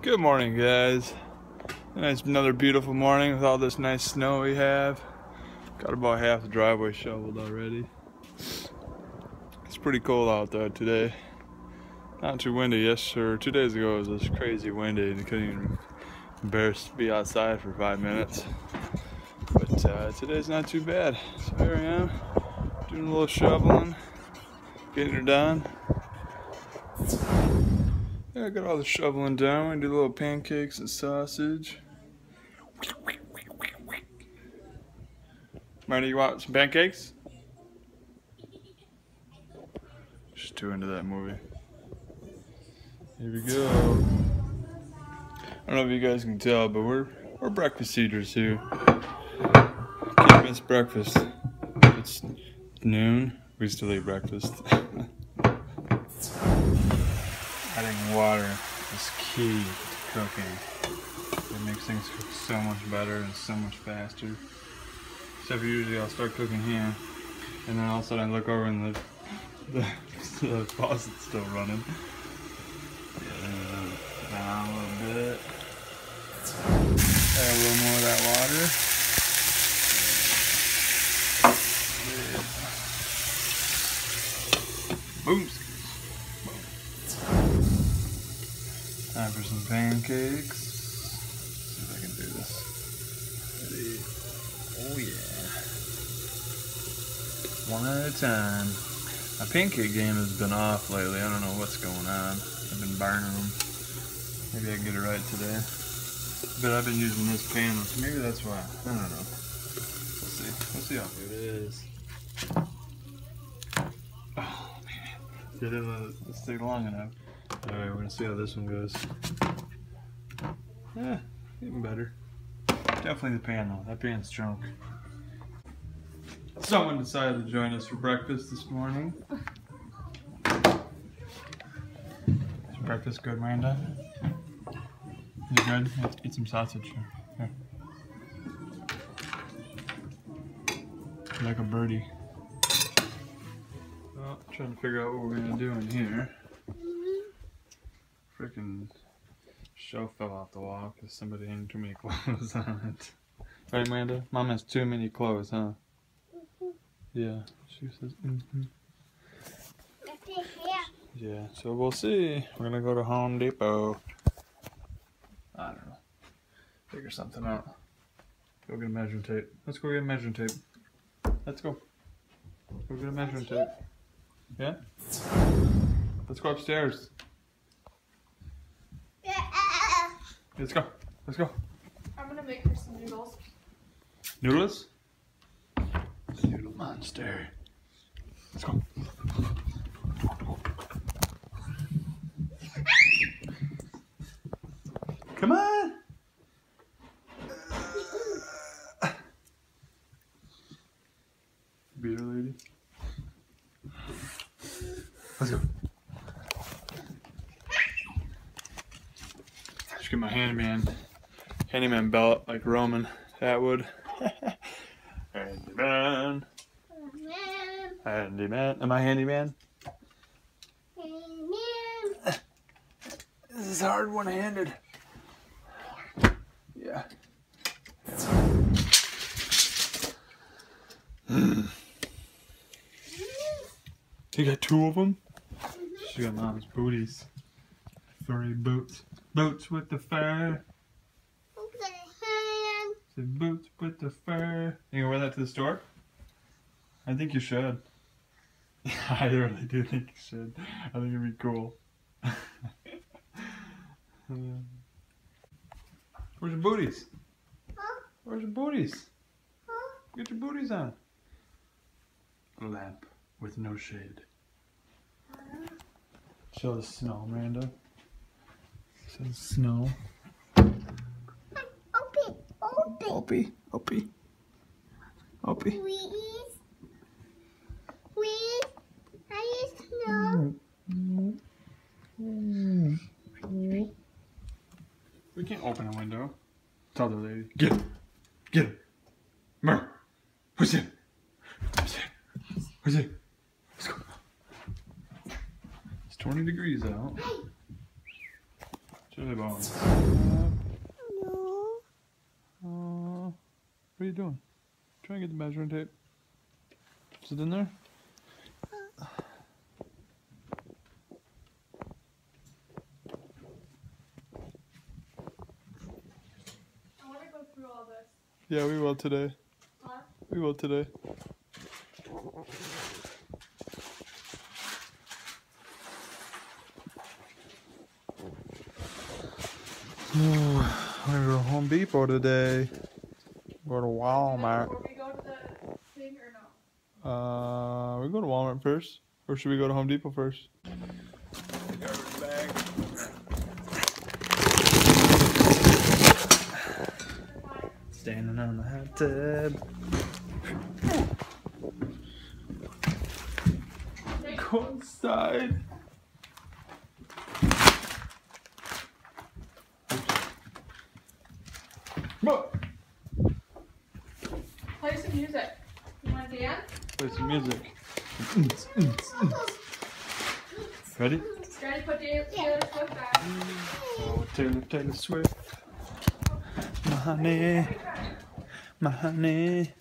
Good morning, guys. It's another beautiful morning with all this nice snow we have. Got about half the driveway shoveled already. It's pretty cold out there today. Not too windy. Yes, or two days ago it was just crazy windy and couldn't even bear to be outside for five minutes. But uh, today's not too bad. So here I am, doing a little shoveling, getting her done. Yeah, I got all the shoveling done. We do little pancakes and sausage. Marty, you want some pancakes? She's too into that movie. Here we go. I don't know if you guys can tell, but we're we're breakfast eaters here. Can't miss breakfast. It's noon. We still eat breakfast. Adding water is key to cooking. It makes things cook so much better and so much faster. Except usually I'll start cooking here, and then all of a sudden I look over and the the, the faucet's still running. Uh, down a little bit. Add a little more of that water. Boom. Time for pancakes. see if I can do this. Ready? Oh yeah. One at a time. My pancake game has been off lately. I don't know what's going on. I've been burning them. Maybe I can get it right today. But I've been using this pan, so maybe that's why. I don't know. We'll see. We'll see how good it is. Oh man. Didn't let it uh, stay long enough. Alright, we're gonna see how this one goes. Yeah, even better. Definitely the pan though. That pan's junk. Someone decided to join us for breakfast this morning. Is breakfast good, Miranda? It good? Let's eat some sausage. Here. Like a birdie. Well, trying to figure out what we're gonna do in here. Freaking shelf fell off the wall because somebody had too many clothes on it. Right, Amanda? Mom has too many clothes, huh? Yeah, she says. Mm-hmm. Yeah, so we'll see. We're gonna go to Home Depot. I don't know. Figure something out. Go get a measuring tape. Let's go get a measuring tape. Let's go. Go get a measuring tape. Yeah? Let's go upstairs. Let's go. Let's go. I'm gonna make her some noodles. Noodles? Noodle monster. Let's go. Come on. Beer lady. Let's go. Just get my handyman, handyman belt like Roman Atwood. handyman, handyman. Am I handyman? This is hard one-handed. Yeah. You got two of them? She got mom's booties. Furry boots. Boots with the fur. Say boots with the fur. You gonna wear that to the store? I think you should. I really do think you should. I think it'd be cool. Um, where's your booties? Where's your booties? Get your booties on. A lamp with no shade. Show the snow, Miranda. Show the snow. Opie, Opie, Opie. We can't open a window. Tell the lady. Get it. Get it. Mer. Who's in? Who's in? Who's in? Let's go. It's 20 degrees out. Chili bones. Uh, what are you doing? Try and get the measuring tape. Is it in there? I want to go through all this. Yeah, we will today. Huh? We will today. Oh, I'm gonna go to Home Depot today. Go to Walmart. Before we go to the thing or no? Uh, we go to Walmart first, or should we go to Home Depot first? Garbage bag. Standing on the hot tub. Go inside. Whoa. Play some music. You want to dance? Play some music. Ready? Ready? Put Taylor Swift back. Oh, Taylor, Taylor Swift. My honey, my honey,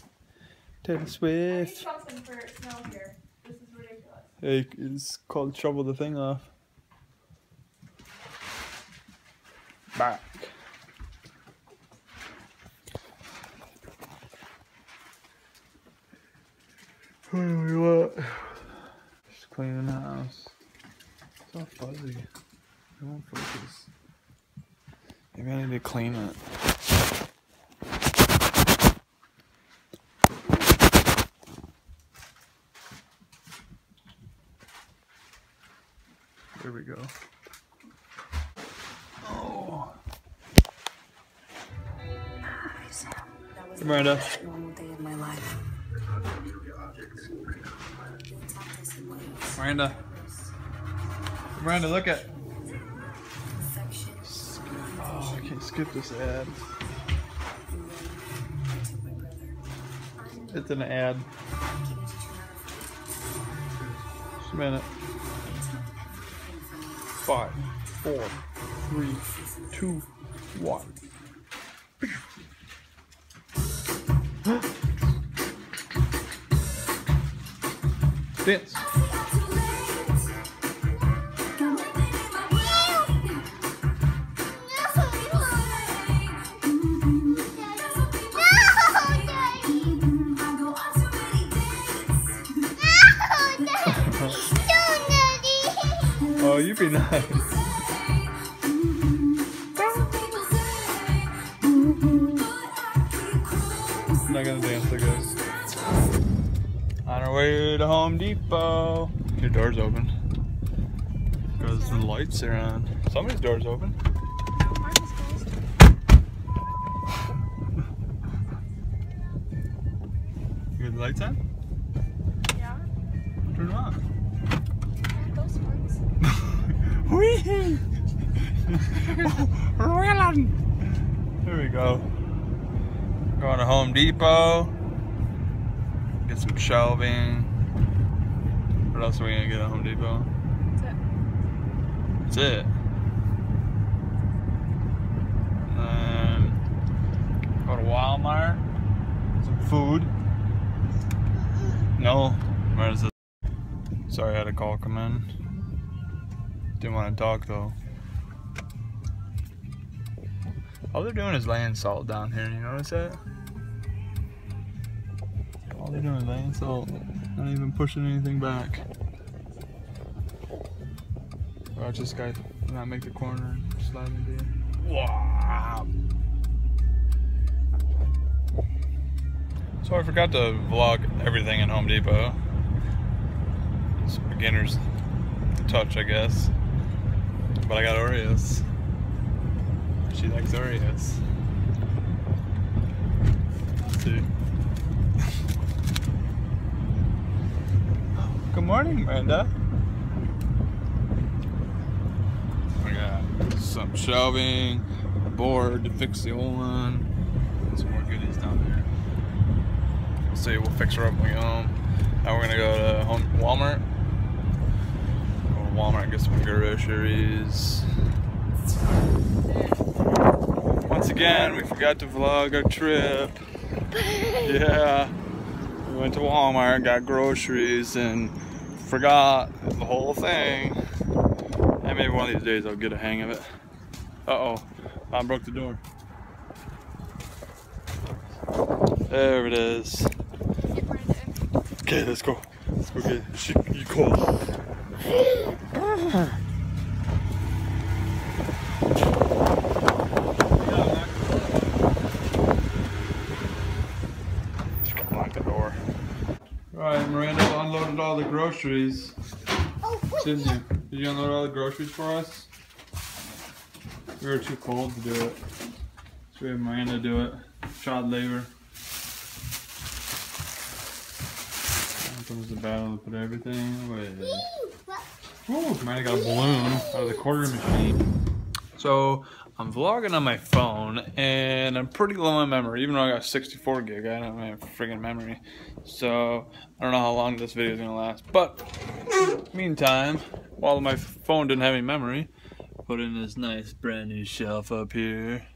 Taylor Swift. something for snow here. This is ridiculous. Hey, it's called Shovel the Thing Off. Back. What do we want? Just cleaning the house. It's all fuzzy. It won't focus. Maybe I need to clean it. There we go. Oh. That was Miranda. Miranda. Miranda, look at. Oh, I can't skip this ad. It's an ad. Just a minute. Five, four, three, two, one. Dance. Oh, you be nice. Not gonna dance, I guess. On our way to Home Depot. Your door's open. Because the lights are on. Somebody's door's open. You got the lights on? Yeah. Turn them on. Those ones. Whee! Reeling! There we go. Going to Home Depot. Get some shelving. What else are we gonna get at Home Depot? That's it. That's it. And go to Walmart. Some food. No. Where's it? Sorry, I had a call come in. Didn't want to talk though. All they're doing is laying salt down here. You notice that? All they're doing is laying salt. Not even pushing anything back. Watch this guy not make the corner and slide into. Wow. So I forgot to vlog everything in Home Depot. It's beginner's touch, I guess. But I got Oreos. She likes Oreos. Let's see. Good morning, Miranda. We got some shelving, a board to fix the old one, and some more goodies down there. We'll see, we'll fix her up when we get home. Now we're gonna go to home Walmart. Go to Walmart and get some groceries. Once again, we forgot to vlog our trip. Yeah. We went to Walmart, got groceries, and forgot the whole thing. And maybe one of these days I'll get a hang of it. Uh-oh, I broke the door. There it is. Okay, let's go. Okay, she, you cold. the door. Alright, Miranda unloaded all the groceries. Oh, wait. Didn't you? Did you unload all the groceries for us? We were too cold to do it. So we had Miranda do it. Child labor. Here comes the battle to put everything away. Ooh, Miranda got a balloon out of the quarter machine. So I'm vlogging on my phone and I'm pretty low on memory. Even though I got 64 gig, I don't have friggin' memory. So I don't know how long this video is gonna last. But meantime, while my phone didn't have any memory, put in this nice brand new shelf up here.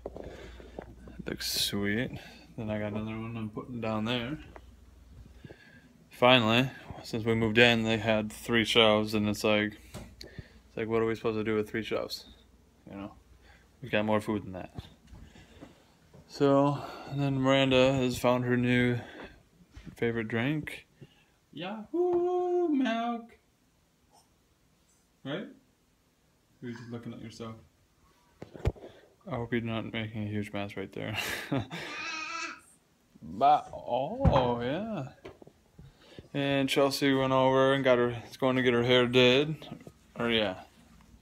Looks sweet. Then I got another one I'm putting down there. Finally, since we moved in, they had three shelves, and it's like, it's like, what are we supposed to do with three shelves? You know, We've got more food than that. So, then Miranda has found her new favorite drink. Yoo-hoo milk. Right? Or you just looking at yourself? I hope you're not making a huge mess right there. but oh yeah. And Chelsea went over and got her. Is going to get her hair did, or yeah,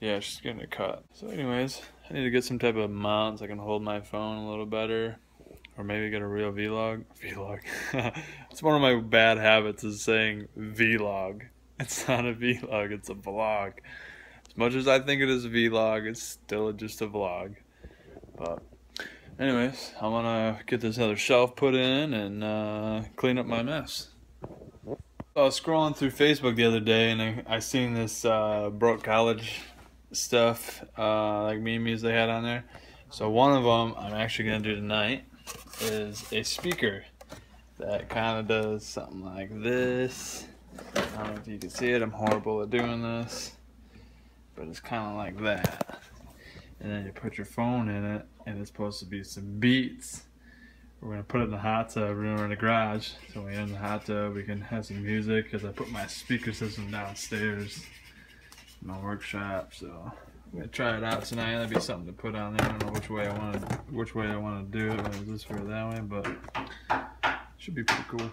yeah, she's getting it cut. So, anyways, I need to get some type of mount so I can hold my phone a little better, or maybe get a real vlog. Vlog. it's one of my bad habits is saying vlog. It's not a vlog. It's a vlog. As much as I think it is a vlog, it's still just a vlog. But, anyways, I'm gonna get this other shelf put in and uh, clean up my mess. I was scrolling through Facebook the other day and I, I seen this uh, Broke College stuff, uh, like memes they had on there. So one of them I'm actually gonna do tonight is a speaker that kind of does something like this. I don't know if you can see it. I'm horrible at doing this, but it's kind of like that. And then you put your phone in it, and it's supposed to be some beats. We're gonna put it in the hot tub. We're in the garage, so when we're in the hot tub, we can have some music. Cause I put my speaker system downstairs, my workshop. So I'm gonna try it out tonight. That'd be something to put on there. I don't know which way I want to, which way I want to do it. This way or that way, but should be pretty cool.